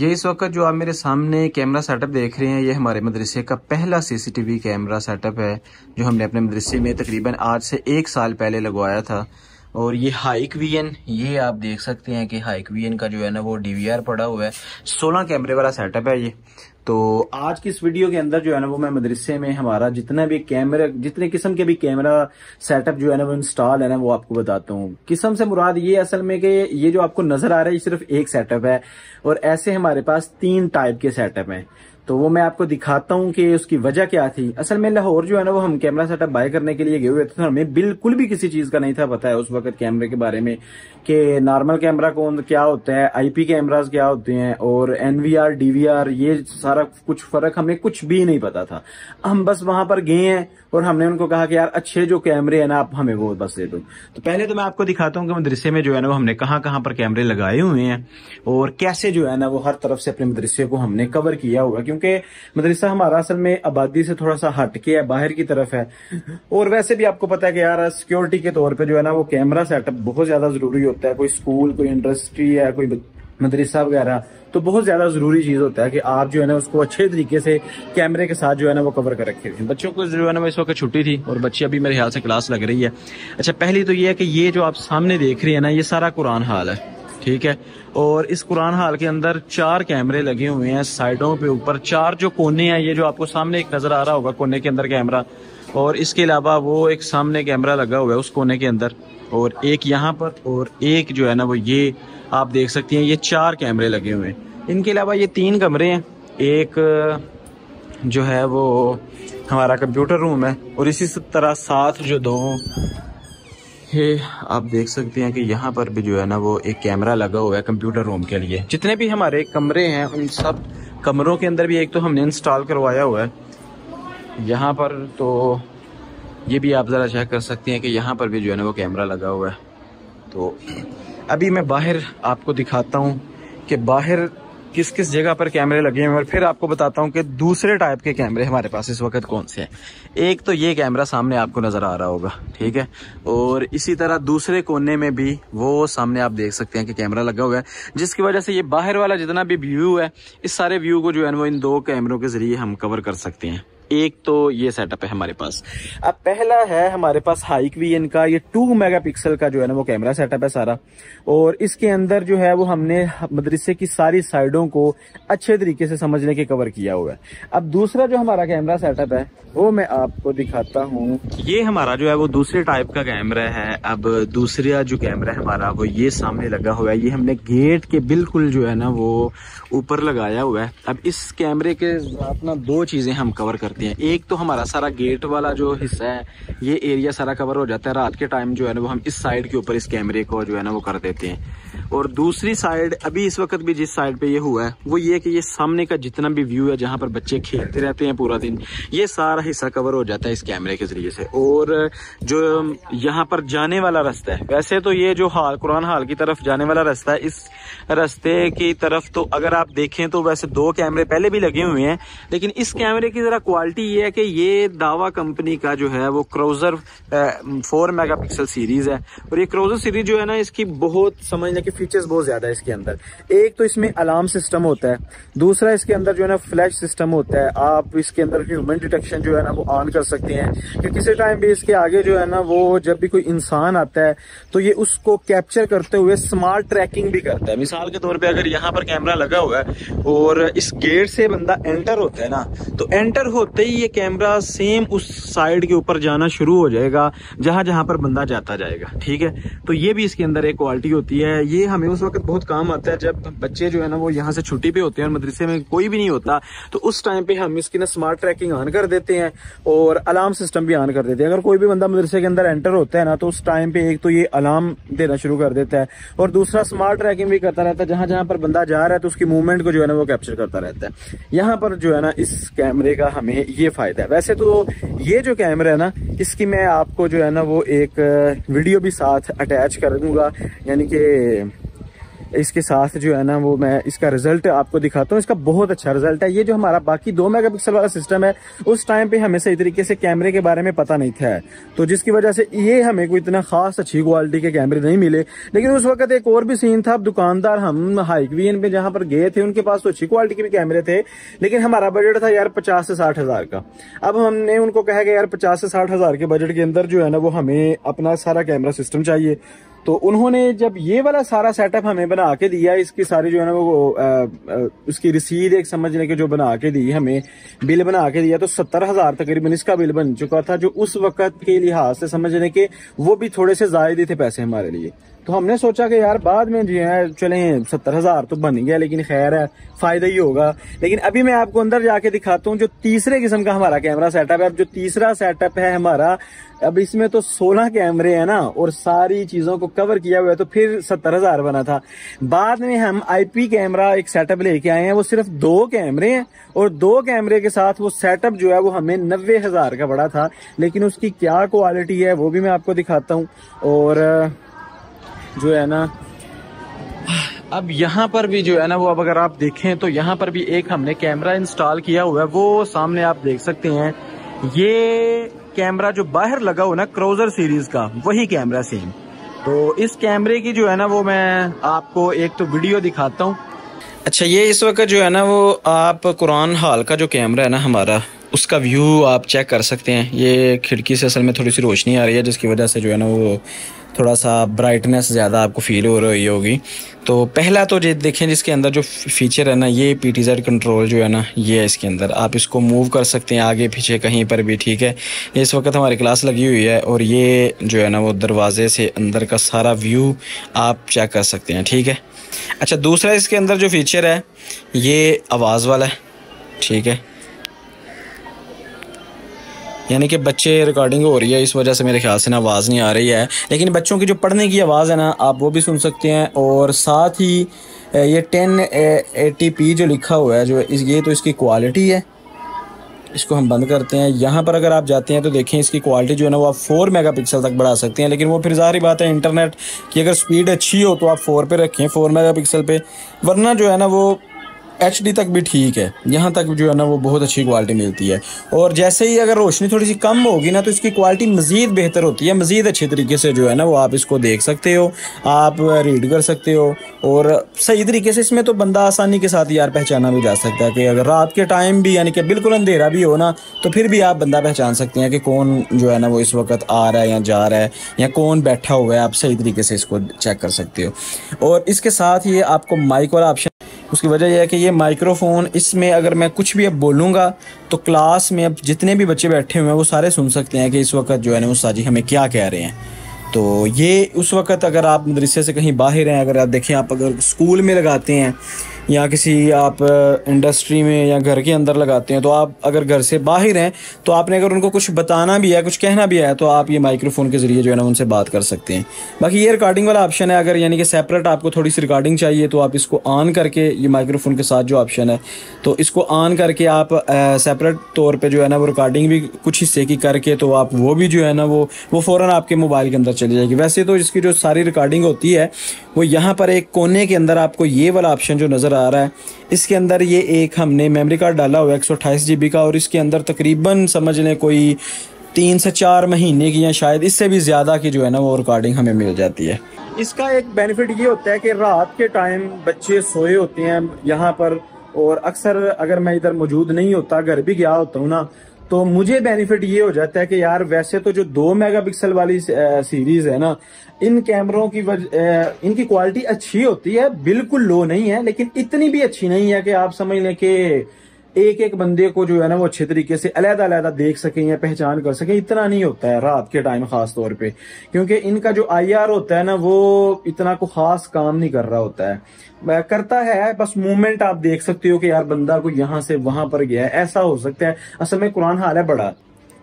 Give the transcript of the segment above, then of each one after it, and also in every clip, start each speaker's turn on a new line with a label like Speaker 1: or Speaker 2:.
Speaker 1: یہ اس وقت جو آپ میرے سامنے کیمرہ سیٹ اپ دیکھ رہے ہیں، یہ ہمارے مدرسے کا پہلا C C T V camera set up ہے، جو ہم نے اپنے مدرسے میں تقریباً آج سے ایک سال پہلے لگوایا تھا۔ اور یہ ہائک وی این یہ آپ دیکھ سکتے ہیں کہ ہائک وی این کا جو ہے نا وہ ڈی وی آر پڑا ہوا ہے۔ سولہ کیمرے والا سیٹ اپ ہے یہ۔ تو آج کی اس ویڈیو کے اندر جو ہے نا وہ میں مدرسے میں ہمارا جتنا بھی کیمرہ، جتنے قسم کے بھی کیمرہ سیٹ اپ جو ہے نا وہ انسٹال ہے نا وہ آپ کو بتاتا ہوں۔ قسم سے مراد یہ اصل میں کہ یہ جو آپ کو نظر آ رہا ہے یہ صرف ایک سیٹ اپ ہے اور ایسے ہمارے پاس تین ٹائپ کے سیٹ اپ ہیں۔ تو وہ میں آپ کو دکھاتا ہوں کہ اس کی وجہ کیا تھی۔ اصل میں لاہور جو ہے نا، وہ ہم کیمرہ سیٹ اپ بائی کرنے کے لیے گئے ہوئے تھے ہمیں بالکل بھی کسی چیز کا نہیں تھا پتا ہے اس وقت کیمرے کے بارے میں کہ نارمل کیمرہ کون کیا ہوتا ہے آئی پی کیمراز کیا ہوتے ہیں اور N V R D V R یہ سارا کچھ فرق ہمیں کچھ بھی نہیں پتا تھا۔ ہم بس وہاں پر گئے ہیں اور ہم نے ان کو کہا کہ یار اچھے جو کیمرے ہیں نا، آپ ہمیں وہ بس دے دو۔ تو پہلے تو میں آپ کو دکھاتا ہوں کہ مدرسے میں جو ہے نا، وہ ہم نے کہاں کہاں پر کیمرے لگائے ہوئے ہیں اور کیسے جو ہے نا، وہ ہر طرف سے اپنے مدرسے کو ہم نے کور کیا ہوا کیونکہ مدرسہ ہمارا اصل میں آبادی سے تھوڑا سا ہٹ کے ہے، باہر کی طرف ہے۔ اور ویسے بھی آپ کو پتا ہے کہ یار سیکورٹی کے طور پہ جو ہے نا، وہ کیمرہ سیٹ اپ بہت زیادہ ضروری ہوتا ہے۔ کوئی اسکول کوئی انڈسٹری ہے کوئی مدرسہ وغیرہ، تو بہت زیادہ ضروری چیز ہوتا ہے کہ آپ جو ہے نا، اس کو اچھے طریقے سے کیمرے کے ساتھ جو ہے نا، وہ کور کر رکھے بچوں کو جو ہے نا اس وقت چھٹی تھی اور بچی ابھی میرے خیال سے کلاس لگ رہی ہے۔ اچھا پہلی تو یہ ہے کہ یہ جو آپ سامنے دیکھ رہی ہیں نا، یہ سارا قرآن حال ہے۔ ٹھیک ہے؟ اور اس قرآن حال کے اندر چار کیمرے لگے ہوئے ہیں سائڈوں پہ اوپر، چار جو کونے ہیں، یہ جو آپ کو سامنے ایک نظر آ رہا ہوگا کونے کے اندر کیمرہ، اور اس کے علاوہ وہ ایک سامنے کیمرہ لگا ہوا ہے اس کونے کے اندر، اور ایک یہاں پر اور ایک جو ہے نا وہ یہ آپ دیکھ سکتی ہیں، یہ چار کیمرے لگے ہوئے ہیں۔ ان کے علاوہ یہ تین کمرے ہیں، ایک جو ہے وہ ہمارا کمپیوٹر روم ہے، اور اسی طرح ساتھ جو دو آپ دیکھ سکتے ہیں کہ یہاں پر بھی جو ہے نا وہ ایک کیمرہ لگا ہوا ہے کمپیوٹر روم کے لیے۔ جتنے بھی ہمارے کمرے ہیں، ان سب کمروں کے اندر بھی ایک تو ہم نے انسٹال کروایا ہوا ہے۔ یہاں پر تو یہ بھی آپ ذرا چیک کر سکتے ہیں کہ یہاں پر بھی جو ہے نا وہ کیمرہ لگا ہوا ہے۔ تو ابھی میں باہر آپ کو دکھاتا ہوں کہ باہر کس کس جگہ پر کیمرے لگے ہیں اور پھر آپ کو بتاتا ہوں کہ دوسرے ٹائپ کے کیمرے ہمارے پاس اس وقت کون سے ہیں۔ ایک تو یہ کیمرہ سامنے آپ کو نظر آ رہا ہوگا، ٹھیک ہے؟ اور اسی طرح دوسرے کونے میں بھی وہ سامنے آپ دیکھ سکتے ہیں کہ کیمرہ لگا ہوا ہے، جس کی وجہ سے یہ باہر والا جتنا بھی ویو ہے، اس سارے ویو کو جو ہے وہ ان دو کیمروں کے ذریعے ہم کور کر سکتے ہیں۔ ایک تو یہ سیٹ اپ ہے ہمارے پاس۔ اب پہلا ہے ہمارے پاس ہائک وی ان کا، یہ ٹو میگا پکسل کا جو ہے نا وہ کیمرہ سیٹ اپ ہے سارا۔ اور اس کے اندر جو ہے وہ ہم نے مدرسے کی ساری سائڈوں کو اچھے طریقے سے سمجھنے کے کور کیا ہوا ہے۔ اب دوسرا جو ہمارا کیمرہ سیٹ اپ ہے، وہ میں آپ کو دکھاتا ہوں۔ یہ ہمارا جو ہے وہ دوسرے ٹائپ کا کیمرہ ہے۔ اب دوسرا جو کیمرہ ہے ہمارا، وہ یہ سامنے لگا ہوا ہے۔ یہ ہم نے گیٹ کے بالکل جو ہے نا وہ اوپر لگایا ہوا ہے۔ اب اس کیمرے کے اپنا دو چیزیں ہم کور کرتے ہیں۔ ایک تو ہمارا سارا گیٹ والا جو حصہ ہے، یہ ایریا سارا کور ہو جاتا ہے۔ رات کے ٹائم جو ہے نا، وہ ہم اس سائڈ کے اوپر اس کیمرے کو جو ہے نا، وہ کر دیتے ہیں۔ اور دوسری سائڈ ابھی اس وقت بھی جس سائڈ پہ یہ ہوا ہے، وہ یہ کہ یہ سامنے کا جتنا بھی ویو ہے جہاں پر بچے کھیلتے رہتے ہیں پورا دن، یہ سارا حصہ کور ہو جاتا ہے اس کیمرے کے ذریعے سے۔ اور جو یہاں پر جانے والا رستہ ہے، ویسے تو یہ جو حال، قرآن حال کی طرف جانے والا رستہ ہے، اس رستے کی طرف تو اگر آپ دیکھیں تو ویسے دو کیمرے پہلے بھی لگے ہوئے ہیں، لیکن اس کیمرے کی ذرا کوالٹی یہ ہے کہ یہ دعوی کمپنی کا جو ہے وہ cruiser four mega pixel series ہے۔ اور یہ کروزر سیریز جو ہے نا، اس کی بہت سمجھ لیں کہ فیچرز بہت زیادہ ہے اس کے اندر۔ ایک تو اس میں الارم سسٹم ہوتا ہے، دوسرا اس کے اندر جو ہے نا فلیش سسٹم ہوتا ہے۔ آپ اس کے اندر ہیومن ڈیٹیکشن جو ہے نا وہ آن کر سکتے ہیں۔ کہ کسی ٹائم بھی اس کے آگے جو ہے نا وہ جب بھی کوئی انسان آتا ہے، تو یہ اس کو کیپچر کرتے ہوئے سمارٹ ٹریکنگ بھی کرتا ہے۔ مثال کے طور پہ اگر یہاں پر کیمرہ لگا ہوا ہے اور اس گیٹ سے بندہ انٹر ہوتا ہے نا، تو انٹر ہوتے ہی یہ کیمرہ سیم اس سائڈ کے اوپر جانا شروع ہو جائے گا، جہاں جہاں پر بندہ جاتا جائے گا۔ ٹھیک ہے؟ تو یہ بھی اس کے اندر ایک کوالٹی ہوتی ہے۔ یہ ہمیں اس وقت بہت کام آتا ہے جب بچے جو ہے نا وہ یہاں سے چھٹی پہ ہوتے ہیں اور مدرسے میں کوئی بھی نہیں ہوتا، تو اس ٹائم پہ ہم اس کی نا اسمارٹ ٹریکنگ آن کر دیتے ہیں اور الارم سسٹم بھی آن کر دیتے ہیں۔ اگر کوئی بھی بندہ مدرسے کے اندر انٹر ہوتا ہے نا، تو اس ٹائم پہ ایک تو یہ الارم دینا شروع کر دیتا ہے اور دوسرا اسمارٹ ٹریکنگ بھی کرتا رہتا ہے۔ جہاں جہاں پر بندہ جا رہا ہے، تو اس کی موومنٹ کو جو ہے نا وہ کیپچر کرتا رہتا ہے۔ یہاں پر جو ہے نا اس کیمرے کا ہمیں یہ فائدہ ہے۔ ویسے تو یہ جو کیمرہ ہے نا، اس کی میں آپ کو جو ہے نا وہ ایک ویڈیو بھی ساتھ اٹیچ کر دوں گا۔ یعنی کہ اس کے ساتھ جو ہے نا وہ میں اس کا رزلٹ آپ کو دکھاتا ہوں۔ اس کا بہت اچھا رزلٹ ہے۔ یہ جو ہمارا باقی دو میگا پکسل والا سسٹم ہے، اس ٹائم پہ ہمیں صحیح طریقے سے کیمرے کے بارے میں پتہ نہیں تھا۔ تو جس کی وجہ سے یہ ہمیں کوئی اتنا خاص اچھی کوالٹی کے کیمرے نہیں ملے۔ لیکن اس وقت ایک اور بھی سین تھا۔ اب دکاندار ہم ہائیک وین پہ جہاں پر گئے تھے، ان کے پاس تو اچھی کوالٹی کے بھی کیمرے تھے۔ لیکن ہمارا بجٹ تھا یار پچاس سے ساٹھ ہزار کا۔ اب ہم نے ان کو کہا کہ یار پچاس سے ساٹھ ہزار کے بجٹ کے اندر جو ہے نا وہ ہمیں اپنا سارا کیمرہ سسٹم چاہیے۔ تو انہوں نے جب یہ والا سارا سیٹ اپ ہمیں بنا کے دیا، اس کی ساری جو ہے نا وہ اس کی رسید ایک سمجھنے کے جو بنا کے دی، ہمیں بل بنا کے دیا، تو ستر ہزار تقریباً اس کا بل بن چکا تھا، جو اس وقت کے لحاظ سے سمجھنے کے وہ بھی تھوڑے سے زائد ہی تھے پیسے ہمارے لیے۔ تو ہم نے سوچا کہ یار بعد میں جو ہے، چلیں، ستر ہزار تو بن گیا، لیکن خیر ہے، فائدہ ہی ہوگا۔ لیکن ابھی میں آپ کو اندر جا کے دکھاتا ہوں، جو تیسرے قسم کا ہمارا کیمرہ سیٹ اپ ہے جو تیسرا سیٹ اپ ہے ہمارا اب اس میں تو سولہ کیمرے ہیں نا، اور ساری چیزوں کو کور کیا ہوا ہے تو پھر ستر ہزار بنا تھا۔ بعد میں ہم آئی پی کیمرہ ایک سیٹ اپ لے کے آئے ہیں، وہ صرف دو کیمرے ہیں، اور دو کیمرے کے ساتھ وہ سیٹ اپ جو ہے وہ ہمیں نوے ہزار کا بڑا تھا۔ لیکن اس کی کیا کوالٹی ہے وہ بھی میں آپ کو دکھاتا ہوں۔ اور، جو ہے نا، اب یہاں پر بھی جو ہے نا، وہ اب اگر آپ دیکھیں تو یہاں پر بھی ایک ہم نے کیمرہ انسٹال کیا ہوا ہے، وہ سامنے آپ دیکھ سکتے ہیں۔ یہ کیمرہ جو باہر لگا ہو نا کروزر سیریز کا، وہی کیمرہ سیم تو اس کیمرے کی جو ہے نا وہ میں آپ کو ایک تو ویڈیو دکھاتا ہوں۔ اچھا یہ اس وقت جو ہے نا وہ آپ قرآن حال کا جو کیمرہ ہے نا ہمارا، اس کا ویو آپ چیک کر سکتے ہیں۔ یہ کھڑکی سے اصل میں تھوڑی سی روشنی آ رہی ہے، جس کی وجہ سے جو ہے نا وہ تھوڑا سا برائٹنیس زیادہ آپ کو فیل ہو رہی ہوگی۔ تو پہلا تو جی دیکھیں جس کے اندر جو فیچر ہے نا، یہ پی ٹی زیڈ کنٹرول جو ہے نا، یہ ہے اس کے اندر۔ آپ اس کو موو کر سکتے ہیں آگے، پیچھے، کہیں پر بھی، ٹھیک ہے؟ اس وقت ہماری کلاس لگی ہوئی ہے اور یہ جو ہے نا، وہ دروازے سے اندر کا سارا ویو آپ چیک کر سکتے ہیں، ٹھیک ہے؟ اچھا دوسرا اس کے اندر جو فیچر ہے، یہ آواز والا ہے، ٹھیک ہے؟ یعنی کہ بچے ریکارڈنگ ہو رہی ہے، اس وجہ سے میرے خیال سے نا آواز نہیں آ رہی ہے۔ لیکن بچوں کی جو پڑھنے کی آواز ہے نا، آپ وہ بھی سن سکتے ہیں۔ اور ساتھ ہی یہ ٹین ایٹی پی جو لکھا ہوا ہے، جو یہ تو اس کی کوالٹی ہے۔ اس کو ہم بند کرتے ہیں۔ یہاں پر اگر آپ جاتے ہیں تو دیکھیں اس کی کوالٹی جو ہے نا، وہ آپ فور میگا پکسل تک بڑھا سکتے ہیں۔ لیکن وہ پھر ظاہری بات ہے انٹرنیٹ کی اگر سپیڈ اچھی ہو تو آپ فور پہ رکھیں فور میگا پکسل پہ۔ ورنہ جو ہے نا، وہ ایچ ڈی تک بھی ٹھیک ہے۔ یہاں تک جو ہے نا وہ بہت اچھی کوالٹی ملتی ہے۔ اور جیسے ہی اگر روشنی تھوڑی سی کم ہوگی نا تو اس کی کوالٹی مزید بہتر ہوتی ہے، مزید اچھے طریقے سے جو ہے نا وہ آپ اس کو دیکھ سکتے ہو، آپ ریڈ کر سکتے ہو۔ اور صحیح طریقے سے اس میں تو بندہ آسانی کے ساتھ یار پہچانا بھی جا سکتا ہے کہ اگر رات کے ٹائم بھی یعنی کہ بالکل اندھیرا بھی ہو نا تو پھر بھی آپ بندہ پہچان سکتے ہیں کہ کون جو ہے نا وہ اس وقت آ رہا ہے یا جا رہا ہے یا کون بیٹھا ہوا ہے۔ آپ صحیح طریقے سے اس کو چیک کر سکتے ہو۔ اور اس کے ساتھ یہ آپ کو مائک والا آپشن اس کی وجہ یہ ہے کہ یہ مائکرو فون اس میں اگر میں کچھ بھی اب بولوں گا تو کلاس میں اب جتنے بھی بچے بیٹھے ہوئے ہیں وہ سارے سن سکتے ہیں کہ اس وقت جو ہے نا استاجی ہمیں کیا کہہ رہے ہیں۔ تو یہ اس وقت اگر آپ مدرسے سے کہیں باہر ہیں، اگر آپ دیکھیں آپ اگر اسکول میں لگاتے ہیں یا کسی آپ انڈسٹری میں یا گھر کے اندر لگاتے ہیں تو آپ اگر گھر سے باہر ہیں تو آپ نے اگر ان کو کچھ بتانا بھی ہے، کچھ کہنا بھی ہے تو آپ یہ مائکرو فون کے ذریعے جو ہے نا ان سے بات کر سکتے ہیں۔ باقی یہ ریکارڈنگ والا آپشن ہے، اگر یعنی کہ سیپریٹ آپ کو تھوڑی سی ریکارڈنگ چاہیے تو آپ اس کو آن کر کے یہ مائکرو فون کے ساتھ جو آپشن ہے، تو اس کو آن کر کے آپ سیپریٹ طور پہ جو ہے نا وہ ریکارڈنگ بھی کچھ حصے کی کر کے تو آپ وہ بھی جو ہے نا وہ وہ فوراً آپ کے موبائل کے اندر چلی جائے گی۔ ویسے تو اس کی جو ساری ریکارڈنگ ہوتی ہے، وہ یہاں پر ایک کونے کے اندر آپ کو یہ والا آپشن جو نظر آ رہا ہے۔ اس کے اندر یہ ایک ہم نے میمری کارڈ ڈالا ہوا ایک سو اٹھائیس جی بی کا، اور اس کے اندر تقریباً سمجھ لیں کوئی تین سے چار مہینے کی یا شاید اس سے بھی زیادہ کی جو ہے نا وہ ریکارڈنگ ہمیں مل جاتی ہے۔ اس کا ایک بینیفٹ یہ ہوتا ہے کہ رات کے ٹائم بچے سوئے ہوتے ہیں یہاں پر، اور اکثر اگر میں ادھر موجود نہیں ہوتا، گھر بھی گیا ہوتا ہوں نا تو مجھے بینیفٹ یہ ہو جاتا ہے کہ یار ویسے تو جو دو میگا پکسل والی سیریز ہے نا، ان کیمروں کی وجہ ان کی کوالٹی اچھی ہوتی ہے، بالکل لو نہیں ہے، لیکن اتنی بھی اچھی نہیں ہے کہ آپ سمجھ لیں کہ ایک ایک بندے کو جو ہے نا وہ اچھے طریقے سے علیحدہ علیحدہ دیکھ سکیں یا پہچان کر سکیں، اتنا نہیں ہوتا ہے رات کے ٹائم خاص طور پہ۔ کیونکہ ان کا جو آئی آر ہوتا ہے نا، وہ اتنا کو خاص کام نہیں کر رہا ہوتا ہے۔ کرتا ہے، بس مومنٹ آپ دیکھ سکتے ہو کہ یار بندہ کو یہاں سے وہاں پر گیا ہے، ایسا ہو سکتا ہے۔ اصل میں قرآن حال ہے بڑا۔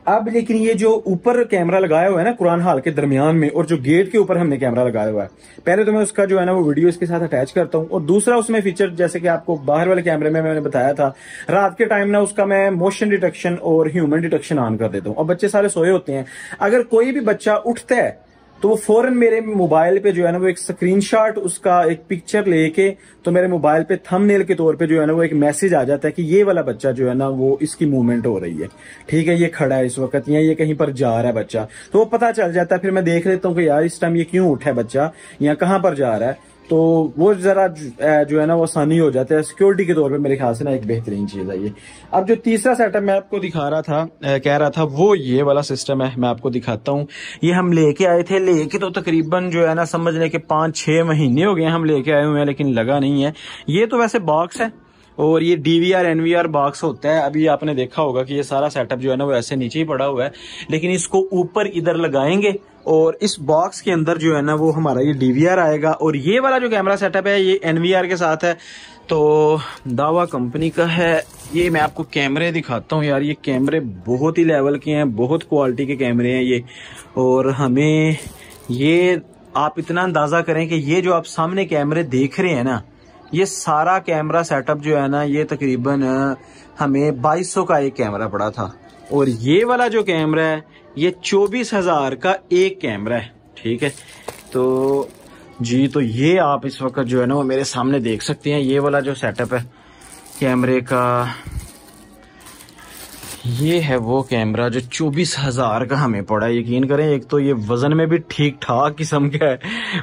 Speaker 1: اب لیکن یہ جو اوپر کیمرہ لگایا ہوا ہے نا قرآن حال کے درمیان میں اور جو گیٹ کے اوپر ہم نے کیمرہ لگایا ہوا ہے۔ پہلے تو میں اس کا جو ہے نا وہ ویڈیو اس کے ساتھ اٹیچ کرتا ہوں اور دوسرا اس میں فیچر جیسے کہ آپ کو باہر والے کیمرے میں میں نے بتایا تھا، رات کے ٹائم نا اس کا میں موشن ڈیٹیکشن اور ہیومن ڈیٹیکشن آن کر دیتا ہوں۔ اور بچے سارے سوئے ہوتے ہیں۔ اگر کوئی بھی بچہ اٹھتا ہے تو وہ فوراً میرے موبائل پہ جو ہے نا وہ ایک سکرین شاٹ اس کا ایک پکچر لے کے تو میرے موبائل پہ تھم نیل کے طور پہ جو ہے نا وہ ایک میسج آ جاتا ہے کہ یہ والا بچہ جو ہے نا وہ اس کی موومنٹ ہو رہی ہے۔ ٹھیک ہے، یہ کھڑا ہے اس وقت یا یہ کہیں پر جا رہا ہے بچہ۔ تو وہ پتا چل جاتا ہے، پھر میں دیکھ لیتا ہوں کہ یار اس ٹائم یہ کیوں اٹھا ہے بچہ یا کہاں پر جا رہا ہے۔ تو وہ ذرا جو ہے نا وہ آسانی ہو جاتا ہے. سیکورٹی کے طور پہ میرے خیال سے نا ایک بہترین چیز ہے یہ۔ اب جو تیسرا سیٹ اپ میں آپ کو دکھا رہا تھا کہہ رہا تھا، وہ یہ والا سسٹم ہے، میں آپ کو دکھاتا ہوں۔ یہ ہم لے کے آئے تھے، لے کے تو تقریباً جو ہے نا سمجھ لیں کہ پانچ چھ مہینے ہو گئے ہم لے کے آئے ہوئے ہیں، لیکن لگا نہیں ہے۔ یہ تو ویسے باکس ہے۔ اور یہ D V R N V R box ہوتا ہے. ابھی آپ نے دیکھا ہوگا کہ یہ سارا سیٹ اپ جو ہے نا وہ ایسے نیچے ہی پڑا ہوا ہے. لیکن اس کو اوپر ادھر لگائیں گے اور اس باکس کے اندر جو ہے نا وہ ہمارا یہ ڈی وی آر آئے گا. اور یہ والا جو کیمرہ سیٹ اپ ہے، یہ این وی آر کے ساتھ ہے. تو داوا کمپنی کا ہے. یہ میں آپ کو کیمرے دکھاتا ہوں یار. یہ کیمرے بہت ہی لیول کے ہیں. بہت کوالٹی کے کیمرے ہیں یہ. اور ہمیں یہ آپ اتنا اندازہ کریں کہ یہ جو آپ سامنے کیمرے دیکھ رہے ہیں نا یہ سارا کیمرہ سیٹ اپ جو ہے نا، یہ تقریباً ہمیں بائیس سو کا ایک کیمرہ پڑا تھا۔ اور یہ والا جو کیمرہ ہے، یہ چوبیس ہزار کا ایک کیمرہ ہے، ٹھیک ہے؟ تو جی تو یہ آپ اس وقت جو ہے نا، وہ میرے سامنے دیکھ سکتے ہیں۔ یہ والا جو سیٹ اپ ہے، کیمرے کا یہ ہے وہ کیمرہ جو چوبیس ہزار کا ہمیں پڑا یقین کریں، ایک تو یہ وزن میں بھی ٹھیک ٹھاک قسم کا ہے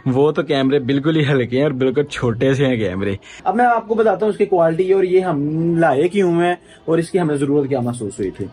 Speaker 1: وہ تو کیمرے بالکل ہی ہلکے ہیں اور بالکل چھوٹے سے ہیں کیمرے۔ اب میں آپ کو بتاتا ہوں اس کی کوالٹی اور یہ ہم لائے کیوں ہیں اور اس کی ہمیں ضرورت کیا محسوس ہوئی تھی۔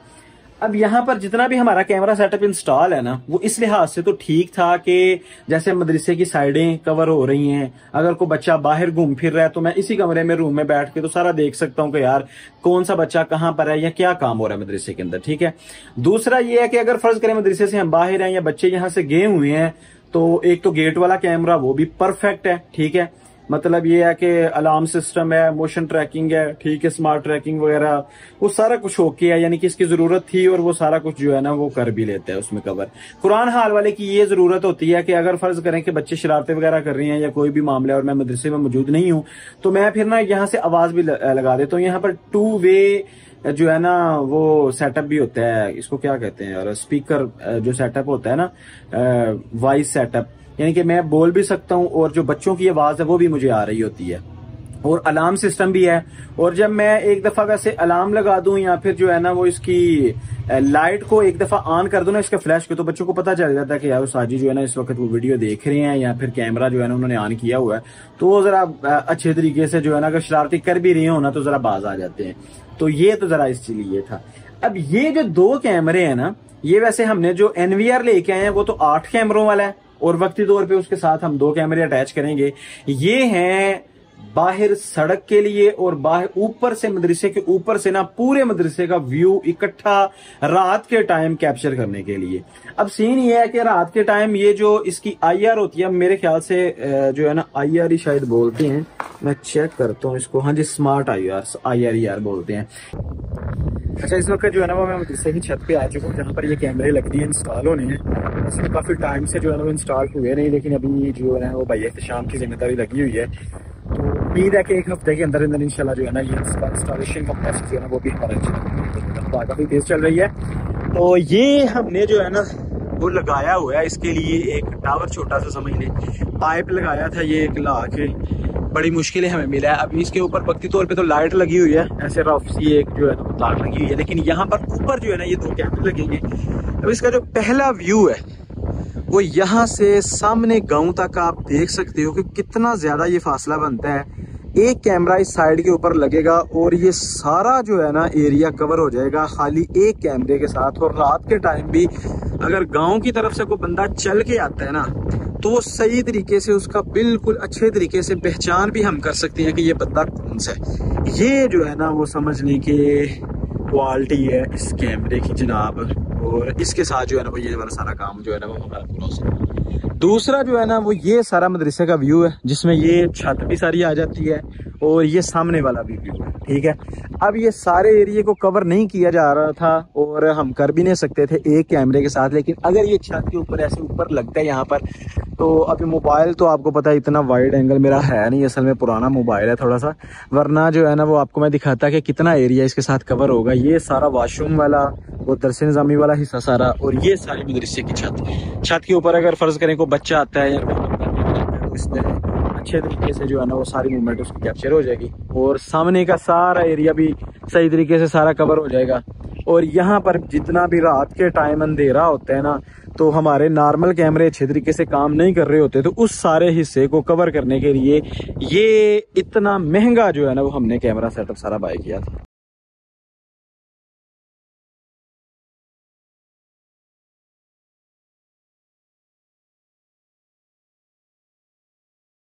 Speaker 1: اب یہاں پر جتنا بھی ہمارا کیمرہ سیٹ اپ انسٹال ہے نا، وہ اس لحاظ سے تو ٹھیک تھا کہ جیسے مدرسے کی سائڈیں کور ہو رہی ہیں، اگر کوئی بچہ باہر گھوم پھر رہا ہے تو میں اسی کمرے میں روم میں بیٹھ کے تو سارا دیکھ سکتا ہوں کہ یار کون سا بچہ کہاں پر ہے یا کیا کام ہو رہا ہے مدرسے کے اندر، ٹھیک ہے؟ دوسرا یہ ہے کہ اگر فرض کریں مدرسے سے ہم باہر ہیں یا بچے یہاں سے گئے ہوئے ہیں تو ایک تو گیٹ والا کیمرہ وہ بھی پرفیکٹ ہے، ٹھیک ہے؟ مطلب یہ ہے کہ الارم سسٹم ہے موشن ٹریکنگ ہے، ٹھیک ہے سمارٹ ٹریکنگ وغیرہ، وہ سارا کچھ ہو کے ہے یعنی کہ اس کی ضرورت تھی اور وہ سارا کچھ جو ہے نا وہ کر بھی لیتے ہیں اس میں کور قرآن حال والے کی یہ ضرورت ہوتی ہے کہ اگر فرض کریں کہ بچے شرارتیں وغیرہ کر رہی ہیں یا کوئی بھی معاملہ اور میں مدرسے میں موجود نہیں ہوں، تو میں پھر نا یہاں سے آواز بھی لگا دیتا ہوں۔ یہاں پر ٹو وے جو ہے نا وہ سیٹ اپ بھی ہوتا ہے۔ اس کو کیا کہتے ہیں اور اسپیکر جو سیٹ اپ ہوتا ہے نا وائس سیٹ اپ یعنی کہ میں بول بھی سکتا ہوں اور جو بچوں کی آواز ہے وہ بھی مجھے آ رہی ہوتی ہے اور الارم سسٹم بھی ہے اور جب میں ایک دفعہ ویسے الارم لگا دوں یا پھر جو ہے نا وہ اس کی لائٹ کو ایک دفعہ آن کر دوں نا اس کے فلیش کو تو بچوں کو پتا چل جاتا ہے کہ یار ساجی جو ہے نا اس وقت وہ ویڈیو دیکھ رہے ہیں یا پھر کیمرہ جو ہے نا انہوں نے آن کیا ہوا ہے تو وہ ذرا اچھے طریقے سے جو ہے نا اگر شرارتی کر بھی رہی ہوں نا تو ذرا باز آ جاتے ہیں تو یہ تو ذرا اس لیے تھا اب یہ جو دو کیمرے ہیں نا یہ ویسے ہم نے جو این وی آر لے کے آئے ہیں وہ تو آٹھ کیمروں والا ہے اور وقتی طور پہ اس کے ساتھ ہم دو کیمرے اٹیچ کریں گے۔ یہ ہیں باہر سڑک کے لیے اور باہر اوپر سے مدرسے کے اوپر سے نا پورے مدرسے کا ویو اکٹھا رات کے ٹائم کیپچر کرنے کے لیے۔ اب سین یہ ہے کہ رات کے ٹائم یہ جو اس کی آئی آر ہوتی ہے میرے خیال سے جو ہے نا، آئی آر ہی شاید بولتے ہیں۔ میں چیک کرتا ہوں اس کو۔ ہاں جی smart I R I R E R بولتے ہیں۔ اچھا اس وقت جو ہے نا، وہ میں مدرسے کی چھت پہ آ چکا ہوں، جہاں پر یہ کیمرے لگتی ہیں انسٹال ہونے ہیں۔ اس میں کافی ٹائم سے جو ہے نا، وہ انسٹال ہوئے نہیں، لیکن ابھی جو ہے وہ بھائی احتشام کی ذمہ داری لگی ہوئی ہے۔ تو امید ہے کہ ایک ہفتے کے اندر اندر انشاءاللہ جو ہے نا یہ انسٹالیشن کا پروسیس جو ہے نا وہ بھی ہمارا کافی تیز چل رہی ہے تو یہ ہم نے جو ہے نا وہ لگایا ہوا ہے اس کے لیے ایک ٹاور چھوٹا سا سمجھ لیں پائپ لگایا تھا یہ ایک لا کے بڑی مشکلیں ہمیں ملا۔ ہے ابھی اس کے اوپر پکتی طور پہ تو لائٹ لگی ہوئی ہے۔ ایسے رف سی ایک جو ہے نا تار لگی ہوئی ہے۔ لیکن یہاں پر اوپر جو ہے نا یہ دو کیمرے لگیں گے۔ اب اس کا جو پہلا ویو ہے، وہ یہاں سے سامنے گاؤں تک آپ دیکھ سکتے ہو کہ کتنا زیادہ یہ فاصلہ بنتا ہے۔ ایک کیمرہ اس سائڈ کے اوپر لگے گا اور یہ سارا جو ہے نا ایریا کور ہو جائے گا خالی ایک کیمرے کے ساتھ اور رات کے ٹائم بھی اگر گاؤں کی طرف سے کوئی بندہ چل کے آتا ہے نا، تو وہ صحیح طریقے سے اس کا بالکل اچھے طریقے سے پہچان بھی ہم کر سکتے ہیں کہ یہ بندہ کون سا ہے۔ یہ جو ہے نا وہ سمجھ لیں کہ کوالٹی ہے اس کیمرے کی جناب، اور اس کے ساتھ جو ہے نا وہ یہ والا سارا کام جو ہے نا وہ ہمارا پورا ہو سکتا دوسرا جو ہے نا وہ یہ سارا مدرسے کا ویو ہے، جس میں یہ چھت بھی ساری آ جاتی ہے۔ اور یہ سامنے والا بھی ویو ہے، ٹھیک ہے؟ اب یہ سارے ایریے کو کور نہیں کیا جا رہا تھا اور ہم کر بھی نہیں سکتے تھے ایک کیمرے کے ساتھ، لیکن اگر یہ چھت کے اوپر ایسے اوپر لگتا ہے یہاں پر، تو ابھی موبائل تو آپ کو پتا ہے اتنا وائڈ اینگل میرا ہے نہیں، اصل میں پرانا موبائل ہے تھوڑا سا۔ ورنہ جو ہے نا وہ آپ کو میں دکھاتا کہ کتنا ایریا اس کے ساتھ کور ہوگا۔ یہ سارا واش روم والا وہ درس نظامی والا حصہ سارا اور یہ ساری مدرسے کی چھت۔ چھت کے اوپر اگر فرض کریں کوئی بچہ آتا ہے یا تو اس میں اچھے طریقے سے جو ہے نا وہ ساری موومنٹ اس کی کیپچر ہو جائے گی اور سامنے کا سارا ایریا بھی صحیح طریقے سے سارا کور ہو جائے گا۔ اور یہاں پر جتنا بھی رات کے ٹائم اندھیرا ہوتا ہے نا، تو ہمارے نارمل کیمرے اچھے طریقے سے کام نہیں کر رہے ہوتے، تو اس سارے حصے کو کور کرنے کے لیے یہ اتنا مہنگا جو ہے نا وہ ہم نے کیمرہ سیٹ اپ سارا بائی کیا تھا۔